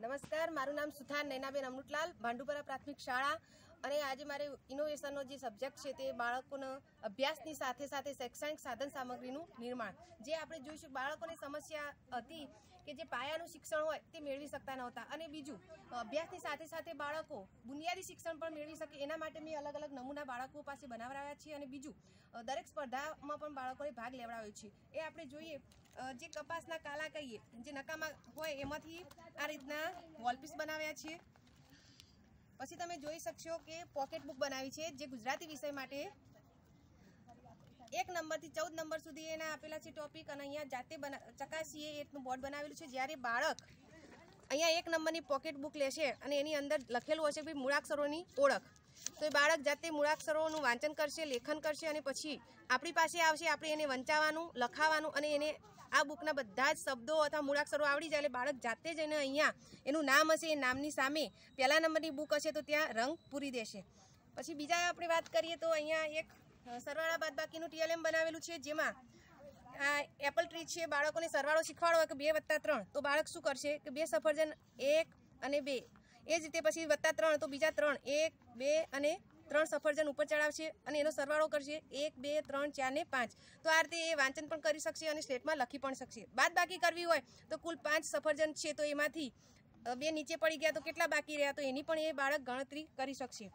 નમસ્કાર મારું નામ સુથાર નૈનાબેન અમૃતલાલ ભાંડુપરા પ્રાથમિક શાળા અને આજે મારે ઇનોવેશનનો જે સબ્જેક્ટ છે તે બાળકોના અભ્યાસની સાથે સાથે શૈક્ષણિક સાધન સામગ્રીનું નિર્માણ. જે આપણે જોઈશું બાળકોની સમસ્યા હતી કે જે પાયાનું શિક્ષણ હોય તે મેળવી શકતા નહોતા. અને બીજું, અભ્યાસની સાથે સાથે બાળકો બુનિયાદી શિક્ષણ પણ મેળવી શકે એના માટે મેં અલગ અલગ નમૂના બાળકો પાસે બનાવડાવ્યા છે અને બીજું દરેક સ્પર્ધામાં પણ બાળકોને ભાગ લેવડાવ્યો છે. એ આપણે જોઈએ જે કપાસના કાલા કહીએ, જે નકામા હોય એમાંથી આ રીતના વોલપીસ બનાવ્યા છે. પછી તમે જોઈ શકશો કે પોકેટ બુક બનાવી છે જે ગુજરાતી વિષય માટે એક નંબરથી ચૌદ નંબર સુધી એના આપેલા છે ટોપિક અને અહીંયા જાતે ચકાસીએ એટલું બોર્ડ બનાવેલું છે. જ્યારે બાળક અહીંયા એક નંબરની પોકેટ બુક લેશે અને એની અંદર લખેલું હશે ભાઈ મૂળાક્ષરોની ઓળખ. તો એ બાળક જાતે મૂળાક્ષરોનું વાંચન કરશે, લેખન કરશે અને પછી આપણી પાસે આવશે, આપણે એને વંચાવવાનું લખાવાનું અને એને આ બુકના બધા જ શબ્દો અથવા મૂળાક્ષરો આવડી જાય એટલે બાળક જાતે જ એને અહીંયા એનું નામ હશે, એ નામની સામે પહેલા નંબરની બુક હશે તો ત્યાં રંગ પૂરી દેશે. પછી બીજા આપણે વાત કરીએ તો અહીંયા એક સરવાળા બાદબાકીનું ટીએલએમ બનાવેલું છે જેમાં આ એપલ ટ્રી છે, બાળકોને સરવાળો શીખવાડો કે બે વત્તા ત્રણ. તો બાળક શું કરશે કે બે સફરજન એક અને બે. એ જ રીતે પછી વત્તા ત્રણ, તો બીજા ત્રણ. એક, બે અને ત્રણ સફરજન ઉપર ચડાવશે અને એનો સરવાળો કરશે એક, બે, ત્રણ, ચાર ને પાંચ. તો આ રીતે એ વાંચન પણ કરી શકશે અને સ્લેટમાં લખી પણ શકશે. બાદ બાકી કરવી હોય તો કુલ પાંચ સફરજન છે તો એમાંથી બે નીચે પડી ગયા તો કેટલા બાકી રહ્યા તો એની પણ એ બાળક ગણતરી કરી શકશે.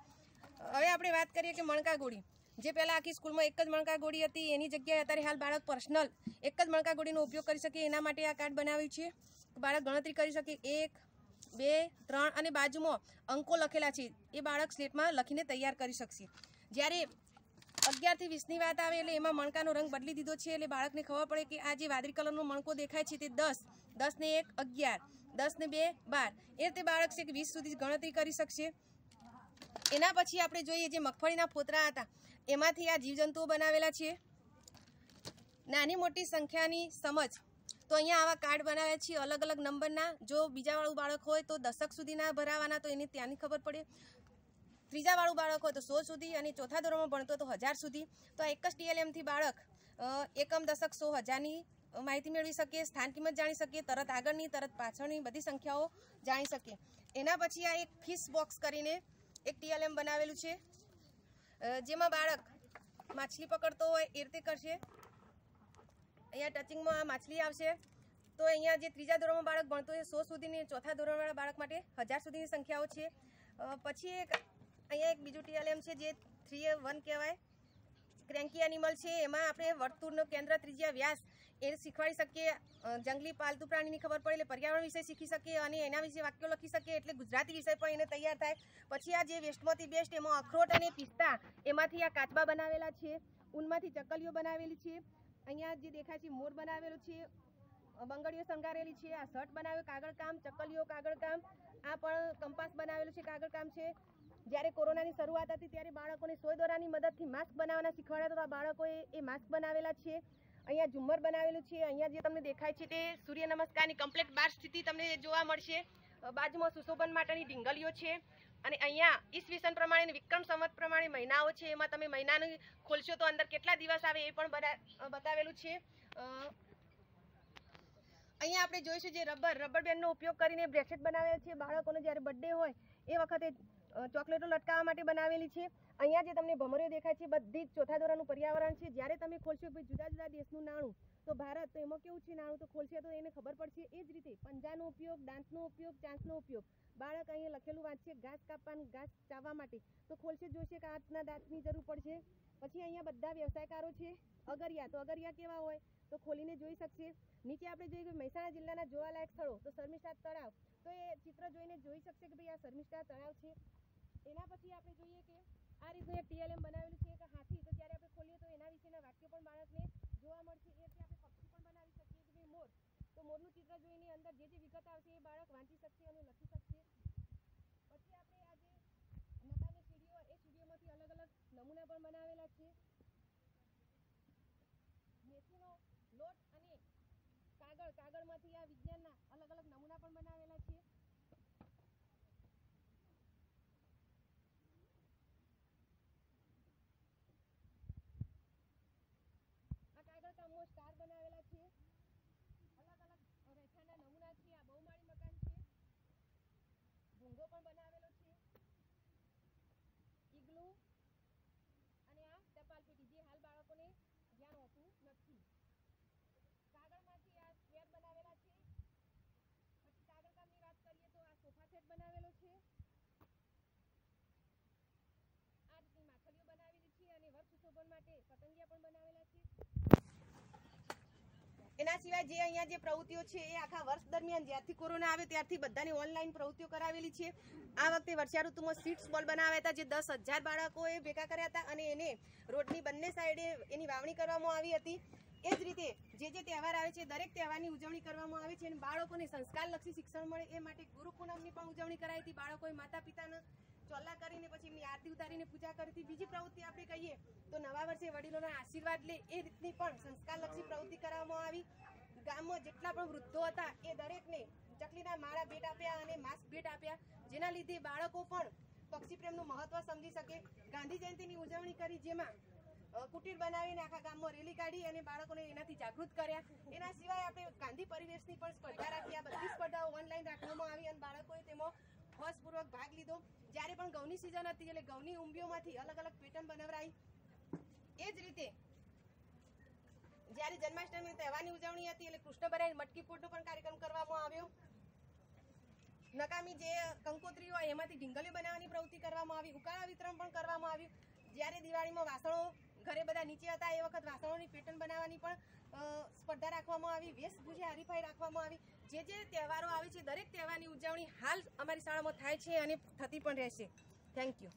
હવે આપણે વાત કરીએ કે મણકા ગોળી જે પહેલાં આખી સ્કૂલમાં એક જ મણકા ગોળી હતી, એની જગ્યાએ અત્યારે હાલ બાળક પર્સનલ એક જ મણકા ગોળીનો ઉપયોગ કરી શકે, એના માટે આ કાર્ડ બનાવ્યું છે. બાળક ગણતરી કરી શકે, એક બે, ત્રણ અને બાજુમાં અંકો લખેલા છે. એ બાળક સ્લેટમાં લખીને તૈયાર કરી શકશે. જ્યારે અગિયારથી વીસની વાત આવે એટલે એમાં મણકાનો રંગ બદલી દીધો છે એટલે બાળકને ખબર પડે કે આ જે વાદળી કલરનો મણકો દેખાય છે તે દસ દસ ને એક, અગિયાર દસ ને બે, બાર. એ રીતે બાળક છે કે વીસ સુધી ગણતરી કરી શકશે. એના પછી આપણે જોઈએ જે મગફળીના ફોતરા હતા, એમાંથી આ જીવજંતુઓ બનાવેલા છે. નાની મોટી સંખ્યાની સમજ તો અહીંયા આવા કાર્ડ બનાવ્યા છે અલગ અલગ નંબરના. જો બીજાવાળું બાળક હોય તો દશક સુધીના ભરાવાના, તો એને ત્યાંની ખબર પડે. ત્રીજાવાળું બાળક હોય તો સો સુધી અને ચોથા ધોરણમાં ભણતો તો હજાર સુધી. તો આ એક જ ટીએલએમથી બાળક એકમ દશક સો હજારની માહિતી મેળવી શકીએ સ્થાન કિંમત જાણી શકીએ તરત આગળની, તરત પાછળની બધી સંખ્યાઓ જાણી શકે. એના પછી આ એક ફિશ બોક્સ કરીને એક ટીએલએમ બનાવેલું છે. જેમાં બાળક માછલી પકડતો હોય એ રીતે કરશે. અહીંયા ટચિંગમાં માછલી આવશે. તો અહીંયા જે ત્રીજા ધોરણમાં બાળક ભણતો હોય, સો સુધીની ચોથા ધોરણવાળા બાળક માટે હજાર સુધીની સંખ્યાઓ છે. પછી એક અહીંયા એક બીજું ટીએલએમ છે જે થ્રી વન કહેવાય. ક્રેન્કી એનિમલ છે. એમાં આપણે વર્તુળનો કેન્દ્ર, ત્રિજ્યા વ્યાસ એ શીખવાડી શકીએ. જંગલી પાલતુ પ્રાણીની ખબર પડે એટલે પર્યાવરણ વિશે શીખી શકીએ અને એના વિશે વાક્યો લખી શકીએ એટલે ગુજરાતી વિષય પણ એને તૈયાર થાય. પછી આ જે વેસ્ટમાંથી બેસ્ટ એમાં અખરોટ અને પિસ્તા એમાંથી આ કાચબા બનાવેલા છે. ઊનમાંથી ચકલીઓ બનાવેલી છે. અહીંયા જે દેખાય છે, મોર બનાવેલું છે, બંગડીઓ શણગારેલી છે, આ શર્ટ બનાવ્યો કાગળ કામ ચકલીઓ કાગળ આ પણ કંપાસ બનાવેલું છે કાગળ કામ છે. જ્યારે કોરોનાની શરૂઆત હતી, ત્યારે બાળકોને સોય દોરાની મદદથી માસ્ક બનાવવાના શીખવાડ્યા હતા. બાળકોએ એ માસ્ક બનાવેલા છે. અહીંયા ઝુમ્મર બનાવેલું છે. અહીંયા જે તમને દેખાય છે તે સૂર્ય નમસ્કારની કમ્પ્લીટ બાર સ્થિતિ તમને જોવા મળશે. બાજુમાં સુશોભન માટેની ઢીંગલીઓ છે. અને અહીંયા ઈસવીસન પ્રમાણે વિક્રમ સંવત પ્રમાણે મહિનાઓ છે, એમાં તમે મહિનાનું ખોલશો તો અંદર કેટલા દિવસ આવે એ પણ બતાવેલું છે. અહીંયા આપણે જોઈશું જે રબર રબર બેન્ડનો ઉપયોગ કરીને બ્રેસલેટ બનાવેલ છે. બાળકોનો જ્યારે બર્થડે હોય એ વખતે ચોકલેટો લટકાવવા માટે બનાવેલી છે. અહીંયા જે તમને ભમરીઓ દેખાય છે, બધી જ ચોથા દોરાનું પર્યાવરણ છે. જ્યારે તમે ખોલશો ભાઈ જુદા જુદા દેશનું નાણું, તો ભારત, તો એમાં કેવું છે નાણું તો ખોલશે તો એને ખબર પડશે. એ જ રીતે પંજાનો ઉપયોગ, દાંતનો ઉપયોગ ચાંસનો ઉપયોગ. બાળક અહીંયા લખેલું વાંચશે, ઘાસ કાપવાનું ઘાસ ચાવવા માટે. તો ખોલશે, જોશે કે હાથના દાંતની જરૂર પડશે. પછી અહીંયા બધા વ્યવસાયકારો છે, અગરિયા. તો અગરિયા કેવા હોય? તો ખોલીને જોઈ શકશે. નીચે આપણે જોઈએ કે મહેસાણા જિલ્લાના જોવાલાયક સ્થળો, તો શર્મિષ્ઠા તળાવ. તો એ ચિત્ર જોઈને જોઈ શકશે કે ભાઈ આ શર્મિષ્ઠા તળાવ છે. એના પછી આપણે જોઈએ કે આ રીતનું એક ટીએલએમ બનાવેલું છે કે હાથી, તો જ્યારે આપણે ખોલીએ તો એના વિશેના વાક્યો પણ માણસને જોવા મળશે. એ રીતે આપણે પક્ષી પણ બનાવી શકીએ કે ભાઈ મોર, તો મોરનું ચિત્ર જોઈને અંદર જે જે વિગત આવશે એ બાળક વાંચી શકશે અને લખી શકશે. પછી આપણે આ જે નકામી સીડીઓ, એ સીડીઓમાંથી અલગ અલગ નમૂના પણ બનાવેલા છે મેથીનો લોટ અને કાગળ કાગળમાંથી આ વિજ્ઞાનના અલગ અલગ નમૂના પણ બનાવેલા છે આ કાગળ કામમાં સ્ટાર બનાવેલા છે અલગ અલગ રહેઠાણના નમૂના છે આ બહુમાળી મકાન છે જે અહીંયા જે પ્રવૃત્તિઓ છે એ આખા વર્ષ દરમિયાન જ્યારથી કોરોના આવે ત્યારથી બધાની ઓનલાઈન પ્રવૃત્તિઓ કરાવેલી છે. આ વખતે વર્ષા ઋતુમાં સીટ્સ બોલ બનાવ્યા હતા જે દસ હજાર બાળકોએ ભેગા કર્યા હતા અને એને રોડની બંને સાઈડે એની વાવણી કરવામાં આવી હતી. એ જ રીતે જે જે તહેવાર આવે છે, દરેક તહેવારની ઉજવણી કરવામાં આવે છે અને બાળકોને સંસ્કારલક્ષી શિક્ષણ મળે એ માટે ગુરુ પણ ઉજવણી કરાઈ હતી. બાળકોએ માતા પિતાના ચોલ્લા કરીને પછી એમની આરતી ઉતારીને પૂજા કરી બીજી પ્રવૃત્તિ આપણે કહીએ તો નવા વર્ષે વડીલોના આશીર્વાદ લે એ રીતની પણ સંસ્કારલક્ષી પ્રવૃત્તિ કરવામાં આવી. ગામમાં જેટલા પણ વૃદ્ધો હતા એ દરેકને ચકલીના માળા ભેટ આપ્યા અને માસ્ક ભેટ આપ્યા, જેના લીધે બાળકો પણ પક્ષી પ્રેમનું મહત્વ સમજી શકે. ગાંધી જયંતિની ઉજવણી કરી જેમાં કુટીર બનાવીને આખા ગામમાં રેલી કાઢી અને બાળકોને એનાથી જાગૃત કર્યા. એના સિવાય આપણે ગાંધી પરિવેશની પણ સ્પર્ધા રાખી. આ બધી સ્પર્ધાઓ ઓનલાઈન રાખવામાં આવી અને બાળકોએ તેમાં હોશપૂર્વક ભાગ લીધો. જ્યારે પણ ઘઉંની સિઝન હતી એટલે ઘઉંની ઉંબીઓમાંથી અલગ અલગ પેટર્ન બનાવરાઈ. એ જ રીતે જ્યારે જન્માષ્ટમી તહેવારની ઉજવણી હતી એટલે કૃષ્ણ ભરાઈ મટકી ફૂટનો પણ કાર્યક્રમ કરવામાં આવ્યો. નકામી જે કંકોત્રી હોય એમાંથી ઢીંગલીઓ બનાવવાની પ્રવૃત્તિ કરવામાં આવી, ઉકાળા વિતરણ પણ કરવામાં આવ્યું. જ્યારે દિવાળીમાં વાસણો ઘરે બધા નીચે હતા, એ વખત વાસણોની પેટર્ન બનાવવાની પણ સ્પર્ધા રાખવામાં આવી વેશભૂષા હરીફાઈ રાખવામાં આવી. જે જે તહેવારો આવે છે, દરેક તહેવારની ઉજવણી હાલ અમારી શાળામાં થાય છે અને થતી પણ રહેશે. Thank you